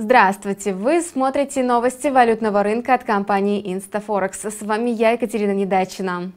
Здравствуйте! Вы смотрите новости валютного рынка от компании InstaForex. С вами я, Екатерина Недачина.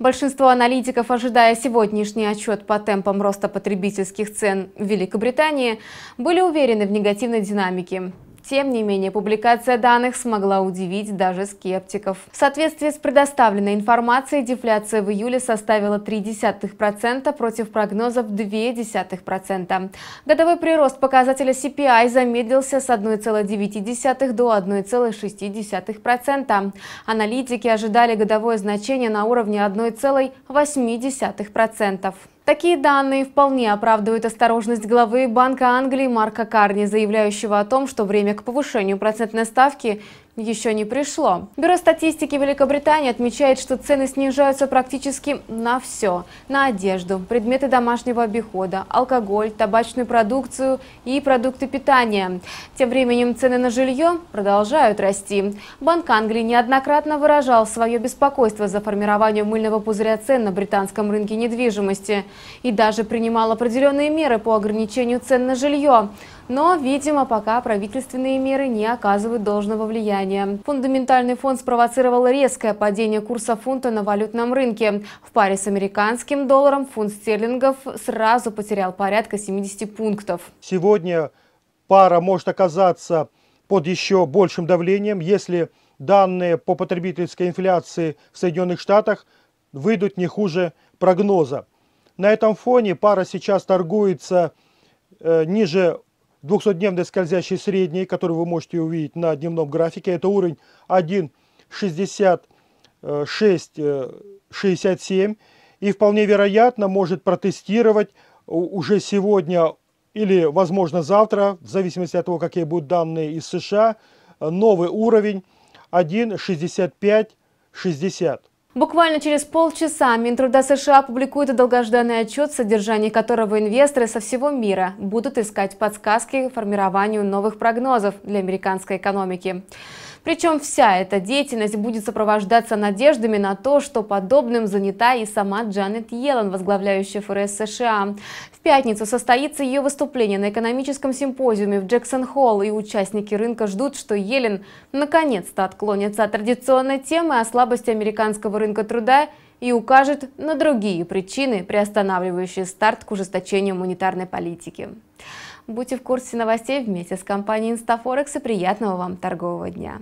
Большинство аналитиков, ожидая сегодняшний отчет по темпам роста потребительских цен в Великобритании, были уверены в негативной динамике. Тем не менее, публикация данных смогла удивить даже скептиков. В соответствии с предоставленной информацией, дефляция в июле составила 0,3% против прогнозов 0,2%. Годовой прирост показателя CPI замедлился с 1,9 до 1,6%. Аналитики ожидали годовое значение на уровне 1,8%. Такие данные вполне оправдывают осторожность главы Банка Англии Марка Карни, заявляющего о том, что время к повышению процентной ставки еще не пришло. Бюро статистики Великобритании отмечает, что цены снижаются практически на все. На одежду, предметы домашнего обихода, алкоголь, табачную продукцию и продукты питания. Тем временем цены на жилье продолжают расти. Банк Англии неоднократно выражал свое беспокойство за формирование мыльного пузыря цен на британском рынке недвижимости и даже принимал определенные меры по ограничению цен на жилье. Но, видимо, пока правительственные меры не оказывают должного влияния. Фундаментальный фонд спровоцировал резкое падение курса фунта на валютном рынке. В паре с американским долларом фунт стерлингов сразу потерял порядка 70 пунктов. Сегодня пара может оказаться под еще большим давлением, если данные по потребительской инфляции в Соединенных Штатах выйдут не хуже прогноза. На этом фоне пара сейчас торгуется э, ниже 200-дневной скользящей средней, которую вы можете увидеть на дневном графике. Это уровень 1.6667 и вполне вероятно может протестировать уже сегодня или, возможно, завтра, в зависимости от того, какие будут данные из США, новый уровень 1.6560. Буквально через полчаса Минтруда США опубликует долгожданный отчет, в содержании которого инвесторы со всего мира будут искать подсказки к формированию новых прогнозов для американской экономики. Причем вся эта деятельность будет сопровождаться надеждами на то, что подобным занята и сама Джанет Йеллен, возглавляющая ФРС США. В пятницу состоится ее выступление на экономическом симпозиуме в Джексон-Холл, и участники рынка ждут, что Йеллен наконец-то отклонится от традиционной темы о слабости американского рынка труда и укажет на другие причины, приостанавливающие старт к ужесточению монетарной политики. Будьте в курсе новостей вместе с компанией Instaforex и приятного вам торгового дня!